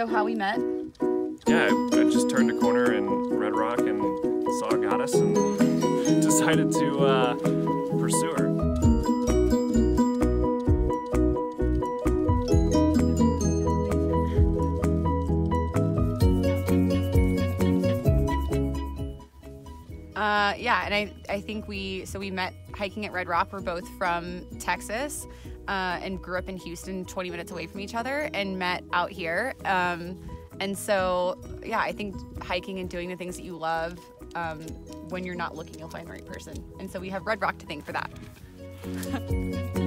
so how we met? Yeah, I, I just turned a corner in Red Rock and saw a goddess and decided to uh, Uh, yeah, and I, I think we so we met hiking at Red Rock. We're both from Texas uh, and grew up in Houston, 20 minutes away from each other, and met out here. Um, and so, yeah, I think hiking and doing the things that you love, um, when you're not looking, you'll find the right person. And so we have Red Rock to thank for that.